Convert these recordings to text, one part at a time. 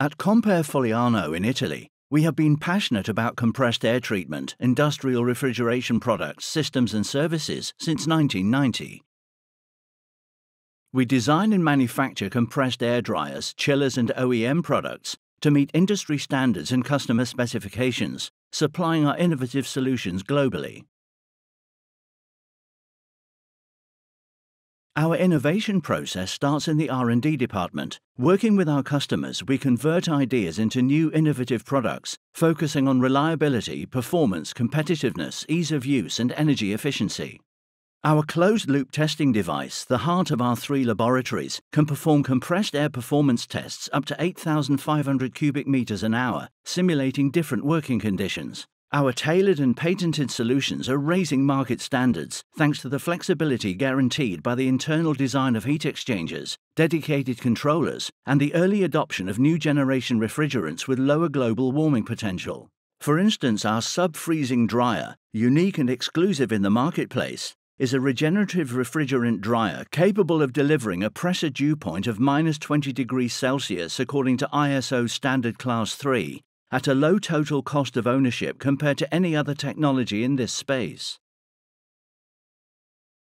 At CompAir Fogliano in Italy, we have been passionate about compressed air treatment, industrial refrigeration products, systems, and services since 1990. We design and manufacture compressed air dryers, chillers, and OEM products to meet industry standards and customer specifications, supplying our innovative solutions globally. Our innovation process starts in the R&D department. Working with our customers, we convert ideas into new innovative products, focusing on reliability, performance, competitiveness, ease of use, and energy efficiency. Our closed-loop testing device, the heart of our three laboratories, can perform compressed air performance tests up to 8,500 cubic meters an hour, simulating different working conditions. Our tailored and patented solutions are raising market standards thanks to the flexibility guaranteed by the internal design of heat exchangers, dedicated controllers, and the early adoption of new generation refrigerants with lower global warming potential. For instance, our sub-freezing dryer, unique and exclusive in the marketplace, is a regenerative refrigerant dryer capable of delivering a pressure dew point of minus 20 degrees Celsius according to ISO Standard Class 3 at a low total cost of ownership compared to any other technology in this space.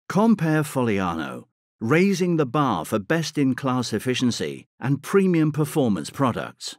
CompAir Fogliano, raising the bar for best in class efficiency and premium performance products.